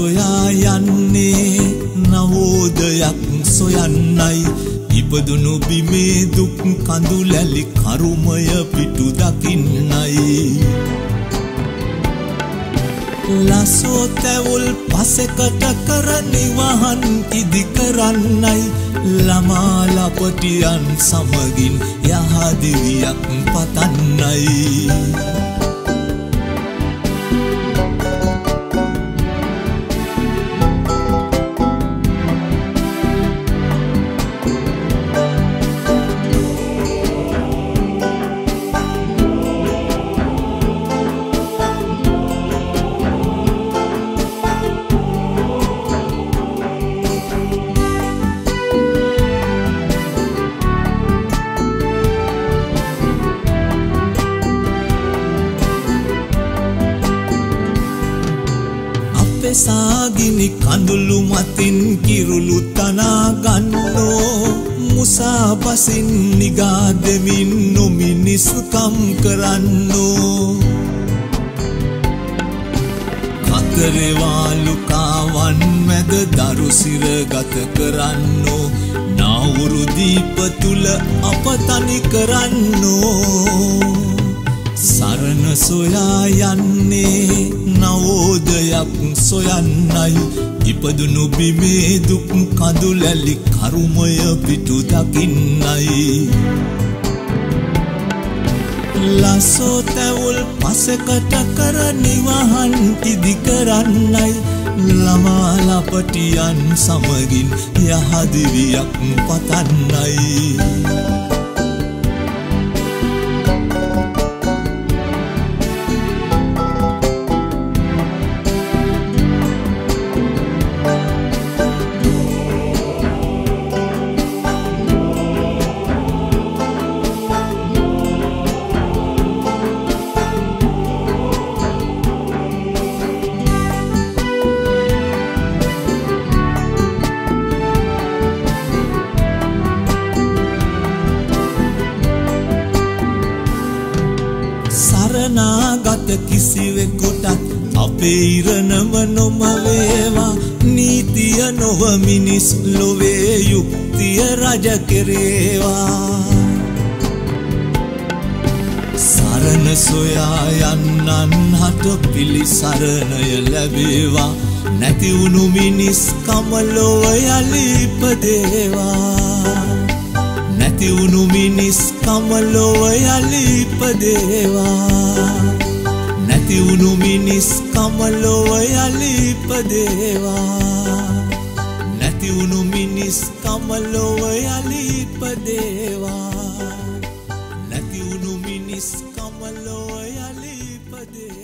සොයා යන්නේ නවෝදයක් සොයන්නයි. ඉපදුණු බිමේ දුක් කඳුලැලි කරුමය පිටු දකින්නයි. ලසෝ තැවුල් පසෙකට කර නිවහන් ඉදි කරන්නයි. ළමාලපටියන් සමගින් යහදිවියක් පතන්නයි. සාගිනි කඳුළු මතින් කිරුළු තනා ගන්නෝ. මුසාපසින් නිගාදමින් නොමිනිස්කම් කරන්නෝ. කතරවාලුකාවන් මැද දරුසිර ගත කරන්නෝ. නාවුරු දීප තුළ අප තනි කරන්නෝ. සරණ සොයා යන්නේ නවෝදයක් සොයන්නයි. ඉපදුණු බිමේ දුක් කඳුලැලි කරුමය පිටු දකින්නයි. ලසෝ තැවුල් පසකට කර නිවහන් ඉදි කරන්නයි. ළමාලපටියන් සමගින් යහදිවියක් පතන්නයි. සරනාගත කිසිවෙකුටත් අපේ ඉරණම නොම වේවා නීතිය නොව මිනිස් ලොවේ යුක්තිය රජ කෙරේවා. සරණ සොයා යන්නන් හට පිළිසරණය ලැබේවා. නැතිවුණු මිනිස් කමලොව යලි ඉපදේවා. නැතිවුණු මිනිස් කමලොව යලි ඉපදේවා නැතිවුණු මිනිස් කමලොව යලි ඉපදේවා නැතිවුණු මිනිස් කමලොව යලි ඉපදේවා නැතිවුණු මිනිස් කමලොව